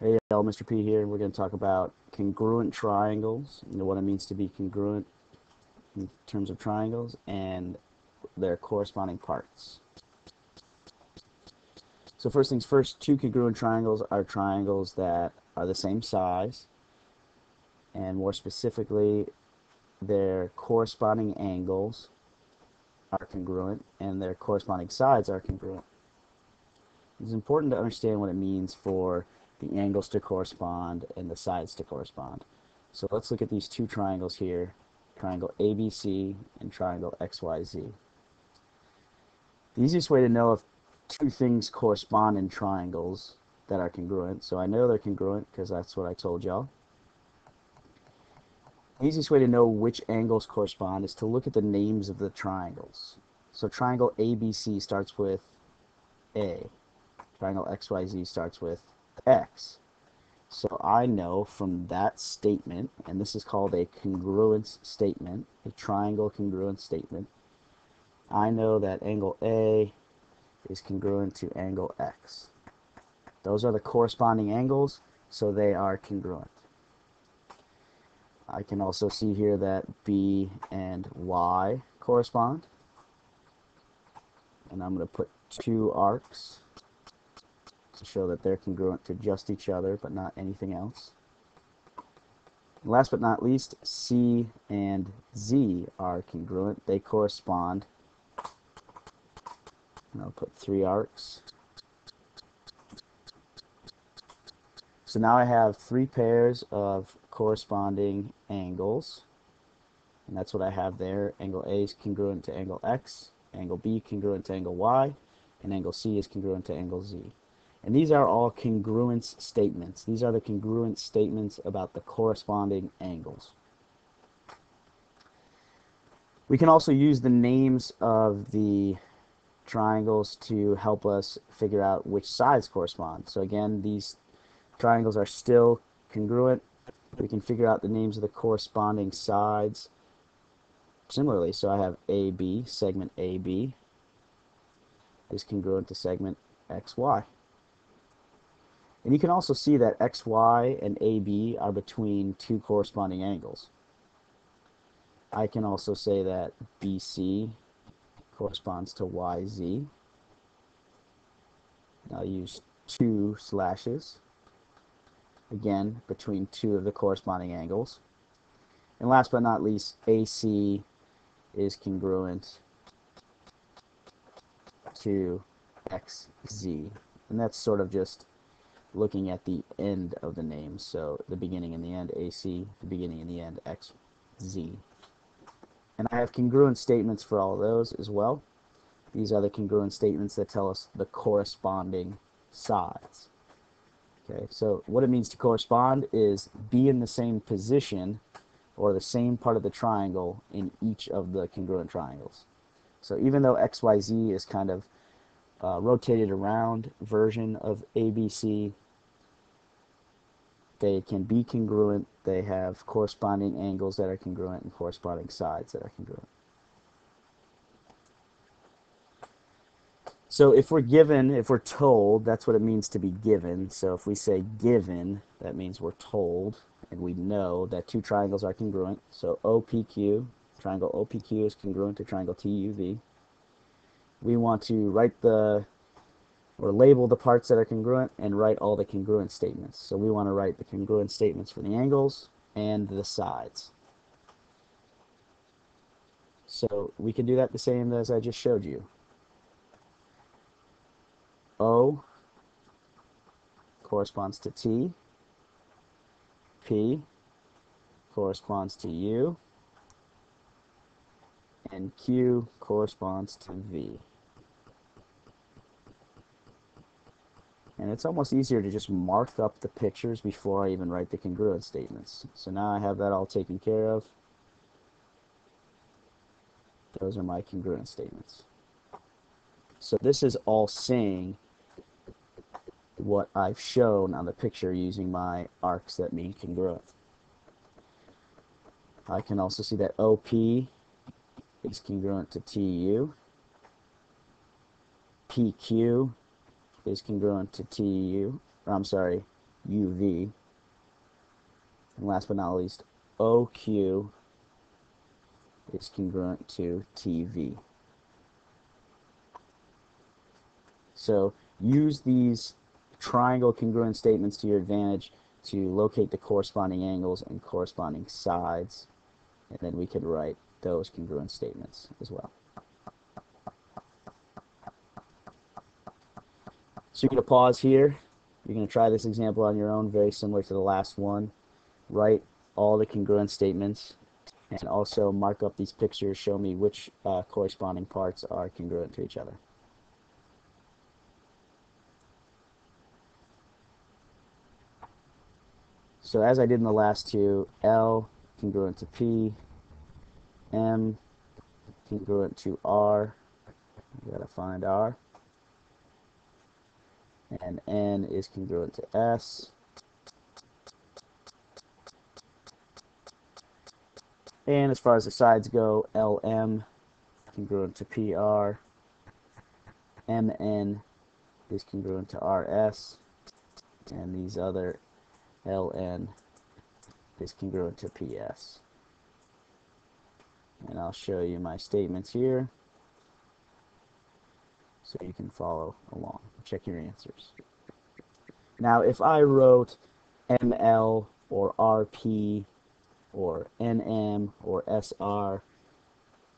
Hey, y'all, Mr. P here. We're going to talk about congruent triangles, you know what it means to be congruent in terms of triangles, and their corresponding parts. So first things first, two congruent triangles are triangles that are the same size, and more specifically, their corresponding angles are congruent, and their corresponding sides are congruent. It's important to understand what it means for the angles to correspond and the sides to correspond. So let's look at these two triangles here, triangle ABC and triangle XYZ. The easiest way to know if two things correspond in triangles that are congruent, so I know they're congruent because that's what I told y'all. The easiest way to know which angles correspond is to look at the names of the triangles. So triangle ABC starts with A. Triangle XYZ starts with x. So I know from that statement, and this is called a congruence statement, a triangle congruence statement, I know that angle A is congruent to angle X. Those are the corresponding angles, so they are congruent. I can also see here that B and Y correspond. And I'm going to put two arcs to show that they're congruent to just each other but not anything else. And last but not least, C and Z are congruent. They correspond. And I'll put three arcs. So now I have three pairs of corresponding angles. And that's what I have there. Angle A is congruent to angle X, angle B congruent to angle Y, and angle C is congruent to angle Z. And these are all congruence statements. These are the congruent statements about the corresponding angles. We can also use the names of the triangles to help us figure out which sides correspond. So again, these triangles are still congruent. We can figure out the names of the corresponding sides similarly. So I have AB, segment AB is congruent to segment XY. And you can also see that XY and AB are between two corresponding angles. I can also say that BC corresponds to YZ. I'll use two slashes, again, between two of the corresponding angles. And last but not least, AC is congruent to XZ. And that's sort of just looking at the end of the name. So the beginning and the end, AC, the beginning and the end, XZ. And I have congruent statements for all of those as well. These are the congruent statements that tell us the corresponding sides. Okay, so what it means to correspond is be in the same position or the same part of the triangle in each of the congruent triangles. So even though XYZ is kind of uh, rotated around version of ABC, they can be congruent. They have corresponding angles that are congruent and corresponding sides that are congruent. So if we're given, if we're told, that's what it means to be given. So if we say given, that means we're told and we know that two triangles are congruent. So OPQ, triangle OPQ is congruent to triangle TUV. We want to write the or label the parts that are congruent and write all the congruent statements. So we want to write the congruent statements for the angles and the sides. So we can do that the same as I just showed you. O corresponds to T, P corresponds to U, and Q corresponds to V. And it's almost easier to just mark up the pictures before I even write the congruent statements. So now I have that all taken care of. Those are my congruent statements. So this is all saying what I've shown on the picture using my arcs that mean congruent. I can also see that OP is congruent to TU. PQ is congruent to TU. Or I'm sorry, UV. And last but not least, OQ is congruent to TV. So use these triangle congruent statements to your advantage to locate the corresponding angles and corresponding sides and then we could write those congruent statements as well. So you're going to pause here. You're going to try this example on your own, very similar to the last one. Write all the congruent statements and also mark up these pictures, show me which uh, corresponding parts are congruent to each other. So as I did in the last two, L congruent to P, M congruent to R, you gotta find R, and N is congruent to S, and as far as the sides go, LM congruent to PR, MN is congruent to RS, and these other ln is congruent to ps. And I'll show you my statements here so you can follow along. Check your answers. Now, if I wrote ML or RP or NM or SR,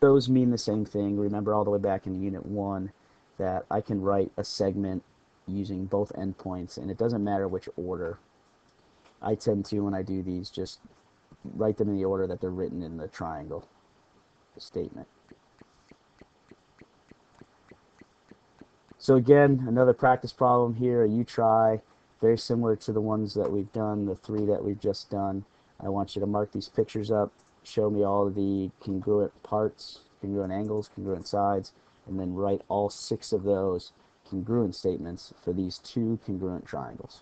those mean the same thing. Remember all the way back in Unit 1 that I can write a segment using both endpoints, and it doesn't matter which order I tend to, when I do these, just write them in the order that they're written in the triangle statement. So again, another practice problem here, you try, very similar to the ones that we've done, the three that we've just done. I want you to mark these pictures up, show me all the congruent parts, congruent angles, congruent sides, and then write all six of those congruent statements for these two congruent triangles.